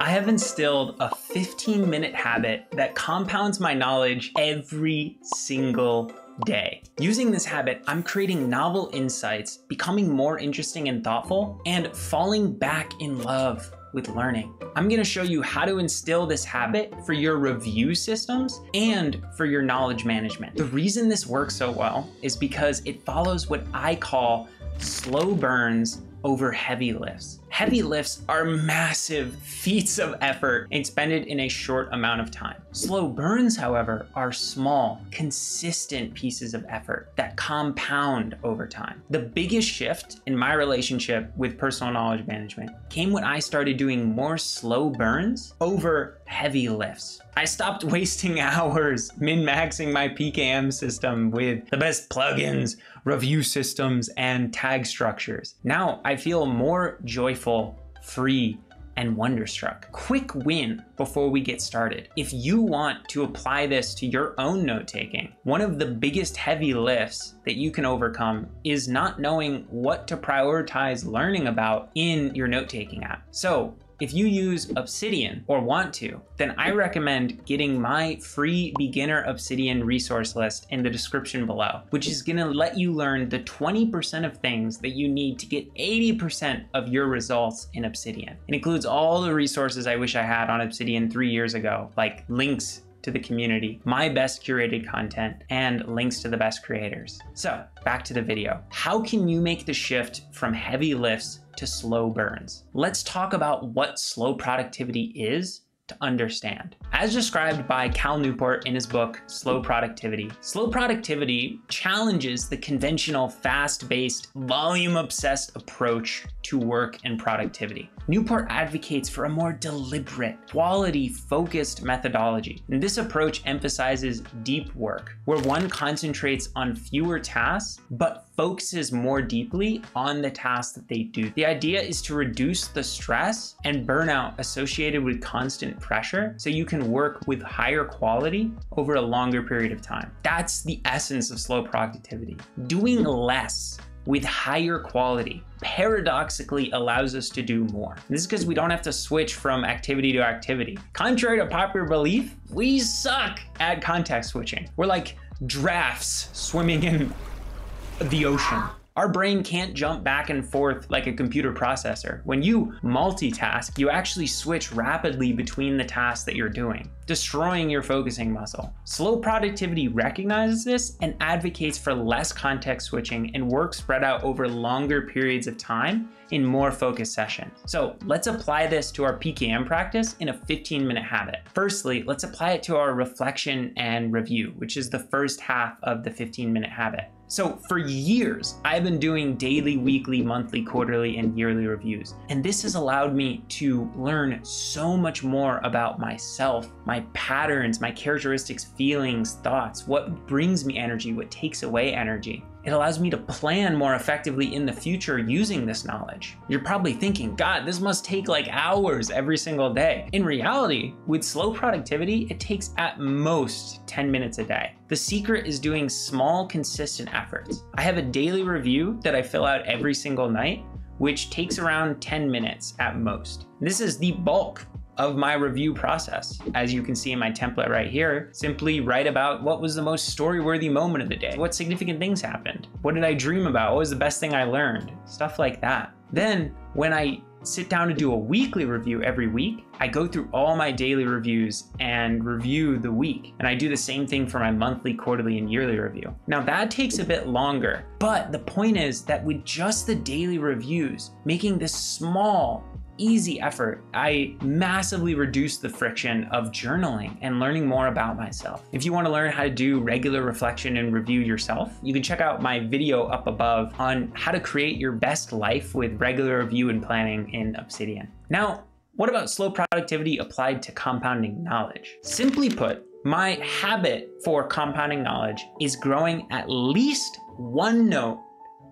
I have instilled a 15 minute habit that compounds my knowledge every single day. Using this habit, I'm creating novel insights, becoming more interesting and thoughtful, and falling back in love with learning. I'm gonna show you how to instill this habit for your review systems and for your knowledge management. The reason this works so well is because it follows what I call slow burns over heavy lifts. Heavy lifts are massive feats of effort expended in a short amount of time. Slow burns, however, are small, consistent pieces of effort that compound over time. The biggest shift in my relationship with personal knowledge management came when I started doing more slow burns over heavy lifts. I stopped wasting hours min-maxing my PKM system with the best plugins, review systems, and tag structures. Now I feel more joyful, free, and wonderstruck. Quick win before we get started. If you want to apply this to your own note taking, one of the biggest heavy lifts that you can overcome is not knowing what to prioritize learning about in your note taking app. So if you use Obsidian or want to, then I recommend getting my free beginner Obsidian resource list in the description below, which is gonna let you learn the 20% of things that you need to get 80% of your results in Obsidian. It includes all the resources I wish I had on Obsidian three years ago, like links to the community, my best curated content, and links to the best creators. So back to the video. How can you make the shift from heavy lifts to slow burns? Let's talk about what slow productivity is to understand. As described by Cal Newport in his book, Slow Productivity, slow productivity challenges the conventional fast-based, volume-obsessed approach to work and productivity. Newport advocates for a more deliberate, quality-focused methodology. And this approach emphasizes deep work, where one concentrates on fewer tasks, but focuses more deeply on the tasks that they do. The idea is to reduce the stress and burnout associated with constant pressure so you can work with higher quality over a longer period of time. That's the essence of slow productivity. Doing less with higher quality paradoxically allows us to do more. This is because we don't have to switch from activity to activity. Contrary to popular belief, we suck at context switching. We're like drafts swimming in the ocean. Our brain can't jump back and forth like a computer processor. When you multitask, you actually switch rapidly between the tasks that you're doing, destroying your focusing muscle. Slow productivity recognizes this and advocates for less context switching and work spread out over longer periods of time in more focused sessions. So let's apply this to our PKM practice in a 15 minute habit. Firstly, let's apply it to our reflection and review, which is the first half of the 15 minute habit. So for years, I've been doing daily, weekly, monthly, quarterly, and yearly reviews. And this has allowed me to learn so much more about myself, my patterns, my characteristics, feelings, thoughts, what brings me energy, what takes away energy. It allows me to plan more effectively in the future using this knowledge. You're probably thinking, God, this must take like hours every single day. In reality, with slow productivity, it takes at most 10 minutes a day. The secret is doing small, consistent efforts. I have a daily review that I fill out every single night, which takes around 10 minutes at most. This is the bulk of my review process. As you can see in my template right here, simply write about what was the most story-worthy moment of the day, what significant things happened, what did I dream about, what was the best thing I learned, stuff like that. Then when I sit down to do a weekly review every week, I go through all my daily reviews and review the week. And I do the same thing for my monthly, quarterly, and yearly review. Now that takes a bit longer, but the point is that with just the daily reviews, making this small, easy effort, I massively reduced the friction of journaling and learning more about myself. If you want to learn how to do regular reflection and review yourself, you can check out my video up above on how to create your best life with regular review and planning in Obsidian. Now, what about slow productivity applied to compounding knowledge? Simply put, my habit for compounding knowledge is growing at least one note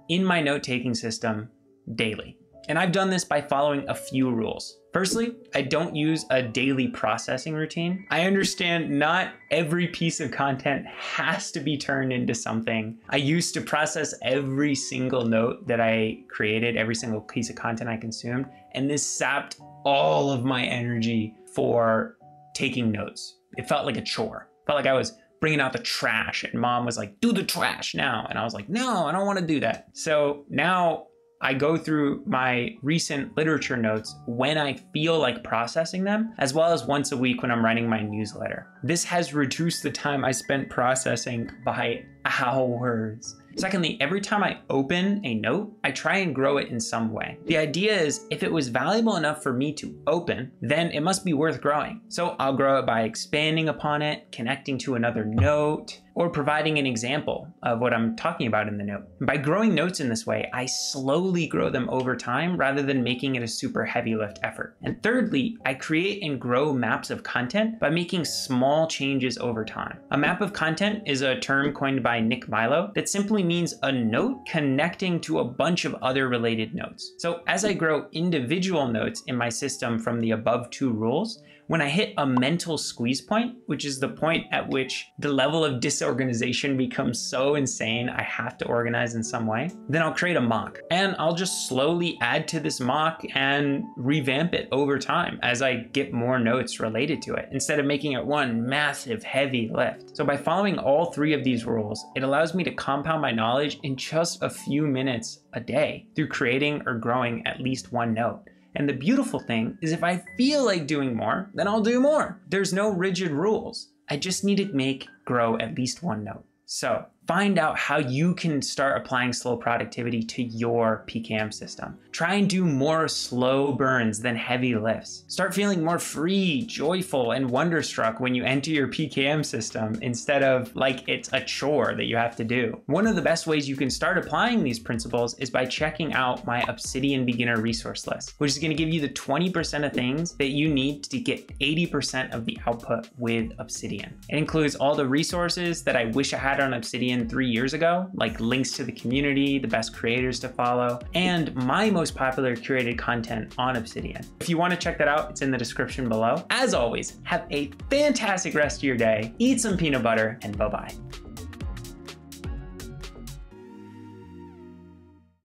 in my note taking system daily. And I've done this by following a few rules. Firstly, I don't use a daily processing routine. I understand not every piece of content has to be turned into something. I used to process every single note that I created, every single piece of content I consumed, and this sapped all of my energy for taking notes. It felt like a chore. It felt like I was bringing out the trash and mom was like, do the trash now. And I was like, no, I don't want to do that. So now I go through my recent literature notes when I feel like processing them, as well as once a week when I'm writing my newsletter. This has reduced the time I spent processing by hours. Secondly, every time I open a note, I try and grow it in some way. The idea is if it was valuable enough for me to open, then it must be worth growing. So I'll grow it by expanding upon it, connecting to another note, or providing an example of what I'm talking about in the note. By growing notes in this way, I slowly grow them over time rather than making it a super heavy lift effort. And thirdly, I create and grow maps of content by making small changes over time. A map of content is a term coined by Nick Milo that simply means a note connecting to a bunch of other related notes. So as I grow individual notes in my system from the above two rules, when I hit a mental squeeze point, which is the point at which the level of disorganization becomes so insane I have to organize in some way, then I'll create a MOC and I'll just slowly add to this MOC and revamp it over time as I get more notes related to it instead of making it one massive heavy lift. So by following all three of these rules, it allows me to compound my knowledge in just a few minutes a day through creating or growing at least one note. And the beautiful thing is if I feel like doing more, then I'll do more. There's no rigid rules. I just need to make grow at least one note. So find out how you can start applying slow productivity to your PKM system. Try and do more slow burns than heavy lifts. Start feeling more free, joyful, and wonderstruck when you enter your PKM system instead of like it's a chore that you have to do. One of the best ways you can start applying these principles is by checking out my Obsidian beginner resource list, which is going to give you the 20% of things that you need to get 80% of the output with Obsidian. It includes all the resources that I wish I had on Obsidian three years ago, like links to the community, the best creators to follow, and my most popular curated content on Obsidian. If you want to check that out, it's in the description below. As always, have a fantastic rest of your day, eat some peanut butter, and bye-bye.